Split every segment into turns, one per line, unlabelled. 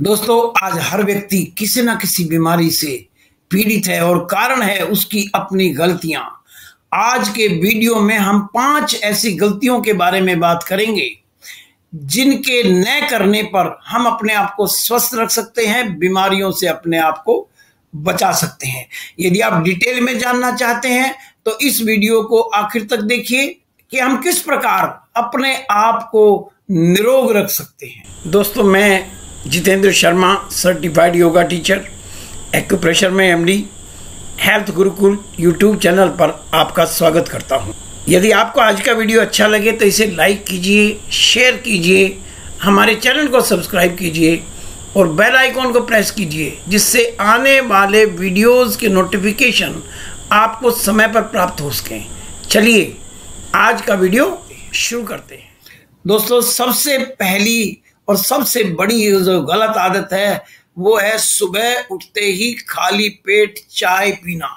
दोस्तों, आज हर व्यक्ति किसी ना किसी बीमारी से पीड़ित है और कारण है उसकी अपनी गलतियाँ। आज के वीडियो में हम पाँच ऐसी गलतियों के बारे में बात करेंगे, जिनके न करने पर हम अपने आप को स्वस्थ रख सकते हैं, बीमारियों से अपने आप को बचा सकते हैं। यदि आप डिटेल में जानना चाहते हैं तो इस वीडियो को आखिर तक देखिए कि हम किस प्रकार अपने आप को निरोग रख सकते हैं। दोस्तों, मैं Jitendra Sharma certified yoga teacher acupressure में MD health Gurukul YouTube channel पर आपका स्वागत करता हूँ। यदि आपको आज का वीडियो अच्छा लगे तो इसे लाइक कीजिए शेयर कीजिए, हमारे चैनल को सब्सक्राइब कीजिए और बेल आइकॉन को प्रेस कीजिए, जिससे आने वाले वीडियोस के नोटिफिकेशन आपको समय पर प्राप्त हो सकें। चलिए, आज का वीडियो शुरू करते हैं। दोस्तों, सबसे पहली और सबसे बड़ी जो गलत आदत है, वो है सुबह उठते ही खाली पेट चाय पीना।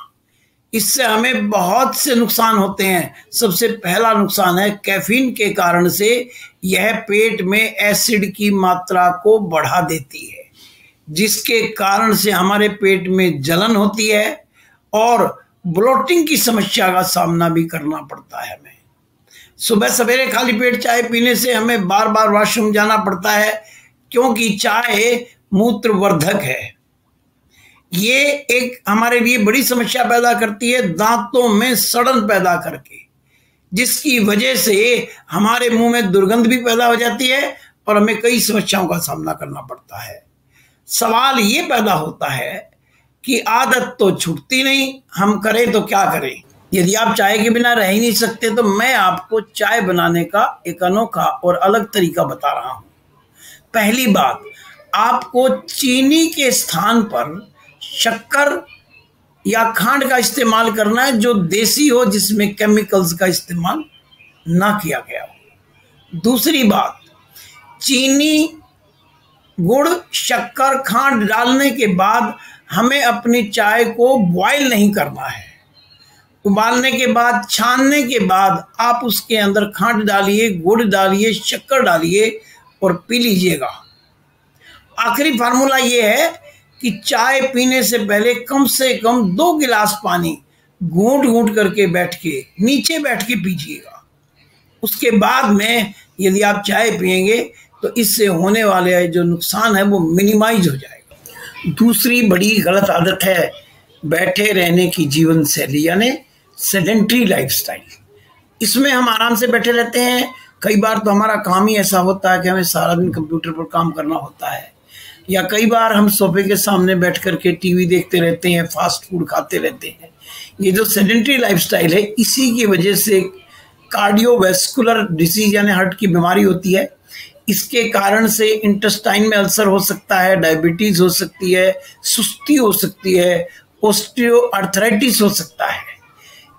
इससे हमें बहुत से नुकसान होते हैं। सबसे पहला नुकसान है कैफीन के कारण से यह पेट में एसिड की मात्रा को बढ़ा देती है, जिसके कारण से हमारे पेट में जलन होती है और ब्लोटिंग की समस्या का सामना भी करना पड़ता है हमें। सुबह सवेरे खाली पेट चाय पीने से हमें बार बार वॉशरूम जाना पड़ता है, क्योंकि चाय मूत्रवर्धक है। ये एक हमारे लिए बड़ी समस्या पैदा करती है, दांतों में सड़न पैदा करके, जिसकी वजह से हमारे मुँह में दुर्गंध भी पैदा हो जाती है और हमें कई समस्याओं का सामना करना पड़ता है। सवाल ये पैदा होता है कि आदत तो छूटती नहीं, हम करें तो क्या करें? यदि आप चाय के बिना रह ही नहीं सकते तो मैं आपको चाय बनाने का एक अनोखा और अलग तरीका बता रहा हूँ। पहली बात, आपको चीनी के स्थान पर शक्कर या खांड का इस्तेमाल करना है, जो देसी हो, जिसमें केमिकल्स का इस्तेमाल ना किया गया हो। दूसरी बात, चीनी, गुड़, शक्कर, खांड डालने के बाद हमें अपनी चाय को बॉयल नहीं करना है। उबालने के बाद, छानने के बाद आप उसके अंदर खांड डालिए, गुड़ डालिए, शक्कर डालिए और पी लीजिएगा। आखिरी फार्मूला ये है कि चाय पीने से पहले कम से कम दो गिलास पानी घूट घूट करके बैठ के नीचे बैठ के पीजिएगा। उसके बाद में यदि आप चाय पियेंगे तो इससे होने वाले जो नुकसान है, वो मिनिमाइज हो जाएगा। दूसरी बड़ी गलत आदत है बैठे रहने की जीवन शैली यानी सेडेंट्री लाइफस्टाइल। इसमें हम आराम से बैठे रहते हैं। कई बार तो हमारा काम ही ऐसा होता है कि हमें सारा दिन कंप्यूटर पर काम करना होता है। या कई बार हम सोफे के सामने बैठ करके टीवी देखते रहते हैं, फास्ट फ़ूड खाते रहते हैं। ये जो सेडेंट्री लाइफस्टाइल है, इसी की वजह से कार्डियोवेस्कुलर डिसीज यानी हार्ट की बीमारी होती है। इसके कारण से इंटेस्टाइन में अल्सर हो सकता है, डायबिटीज़ हो सकती है, सुस्ती हो सकती है ओस्टियो अर्थराइटिस हो सकता है।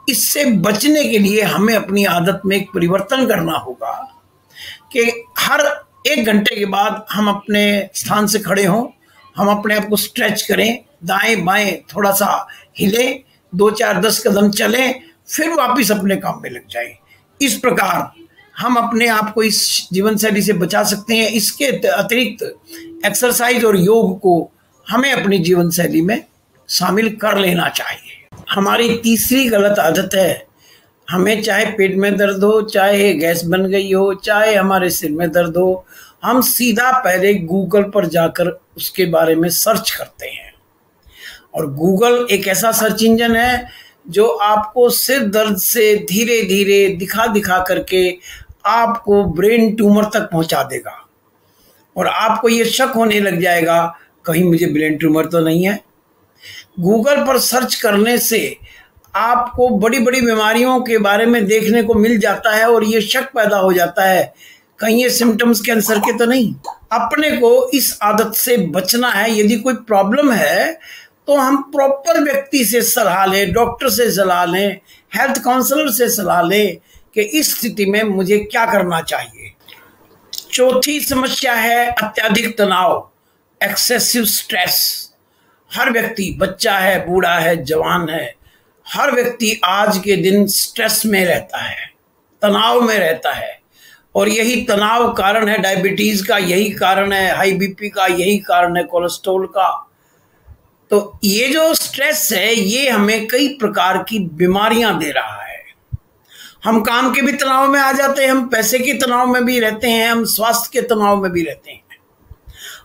इससे बचने के लिए हमें अपनी आदत में एक परिवर्तन करना होगा कि हर एक घंटे के बाद हम अपने स्थान से खड़े हों, हम अपने आप को स्ट्रेच करें, दाएँ बाएँ थोड़ा सा हिले, दो चार दस कदम चलें, फिर वापस अपने काम में लग जाएँ। इस प्रकार हम अपने आप को इस जीवन शैली से बचा सकते हैं। इसके अतिरिक्त एक्सरसाइज और योग को हमें अपनी जीवन शैली में शामिल कर लेना चाहिए। हमारी तीसरी गलत आदत है। हमें चाहे पेट में दर्द हो, चाहे गैस बन गई हो, चाहे हमारे सिर में दर्द हो, हम सीधा पहले गूगल पर जाकर उसके बारे में सर्च करते हैं। और गूगल एक ऐसा सर्च इंजन है जो आपको सिर दर्द से धीरे धीरे दिखा दिखा करके आपको ब्रेन ट्यूमर तक पहुँचा देगा। और आपको ये शक होने लग जाएगा, कहीं मुझे ब्रेन ट्यूमर तो नहीं है। गूगल पर सर्च करने से आपको बड़ी बड़ी बीमारियों के बारे में देखने को मिल जाता है और ये शक पैदा हो जाता है। कहीं ये सिम्टम्स कैंसर के तो नहीं। अपने को इस आदत से बचना है। यदि कोई प्रॉब्लम है तो हम प्रॉपर व्यक्ति से सलाह लें डॉक्टर से सलाह लें हेल्थ काउंसलर से सलाह लें कि इस स्थिति में मुझे क्या करना चाहिए। चौथी समस्या है अत्याधिक तनाव एक्सेसिव स्ट्रेस हर व्यक्ति, बच्चा है, बूढ़ा है, जवान है, हर व्यक्ति आज के दिन स्ट्रेस में रहता है, तनाव में रहता है। और यही तनाव कारण है डायबिटीज़ का यही कारण है हाई बीपी का यही कारण है कोलेस्ट्रोल का। तो ये जो स्ट्रेस है, ये हमें कई प्रकार की बीमारियाँ दे रहा है। हम काम के भी तनाव में आ जाते हैं, हम पैसे के तनाव में भी रहते हैं, हम स्वास्थ्य के तनाव में भी रहते हैं।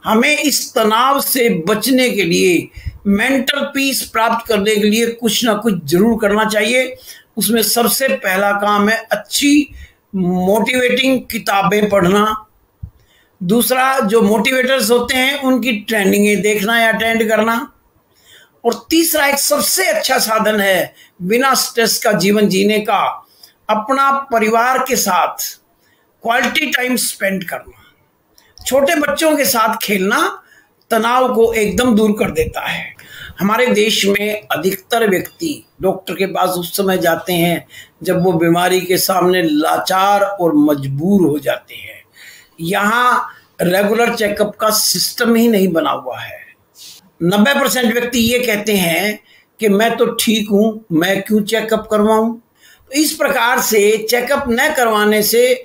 हमें इस तनाव से बचने के लिए मेंटल पीस प्राप्त करने के लिए कुछ ना कुछ ज़रूर करना चाहिए। उसमें सबसे पहला काम है अच्छी मोटिवेटिंग किताबें पढ़ना। दूसरा, जो मोटिवेटर्स होते हैं, उनकी ट्रेनिंगें देखना या अटेंड करना। और तीसरा, एक सबसे अच्छा साधन है, बिना स्ट्रेस का जीवन जीने का, अपना परिवार के साथ क्वालिटी टाइम स्पेंड करना। छोटे बच्चों के साथ खेलना तनाव को एकदम दूर कर देता है। हमारे देश में अधिकतर व्यक्ति डॉक्टर के पास उस समय जाते हैं जब वो बीमारी के सामने लाचार और मजबूर हो जाते हैं। यहाँ रेगुलर चेकअप का सिस्टम ही नहीं बना हुआ है। नब्बे परसेंट व्यक्ति ये कहते हैं कि मैं तो ठीक हूँ, मैं क्यों चेकअप करवाऊं? तो इस प्रकार से चेकअप न करवाने से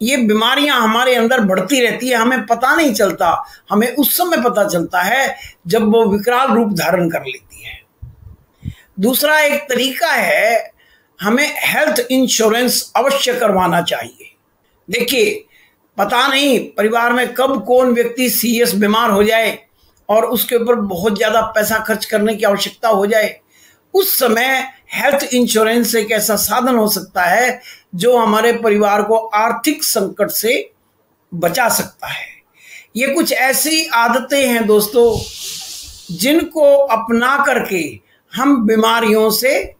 ये बीमारियाँ हमारे अंदर बढ़ती रहती है, हमें पता नहीं चलता, हमें उस समय पता चलता है जब वो विकराल रूप धारण कर लेती है। दूसरा एक तरीका है, हमें हेल्थ इंश्योरेंस अवश्य करवाना चाहिए। देखिए, पता नहीं परिवार में कब कौन व्यक्ति सीरियस बीमार हो जाए और उसके ऊपर बहुत ज़्यादा पैसा खर्च करने की आवश्यकता हो जाए। उस समय हेल्थ इंश्योरेंस एक ऐसा साधन हो सकता है जो हमारे परिवार को आर्थिक संकट से बचा सकता है। ये कुछ ऐसी आदतें हैं दोस्तों, जिनको अपना करके हम बीमारियों से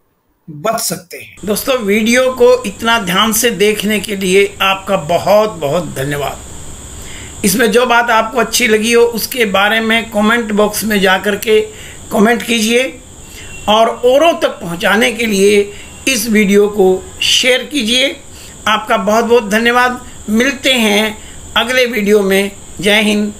बच सकते हैं। दोस्तों, वीडियो को इतना ध्यान से देखने के लिए आपका बहुत बहुत धन्यवाद। इसमें जो बात आपको अच्छी लगी हो, उसके बारे में कमेंट बॉक्स में जा कर के कमेंट कीजिए। और औरों तक पहुँचाने के लिए इस वीडियो को शेयर कीजिए। आपका बहुत बहुत धन्यवाद। मिलते हैं अगले वीडियो में। जय हिंद।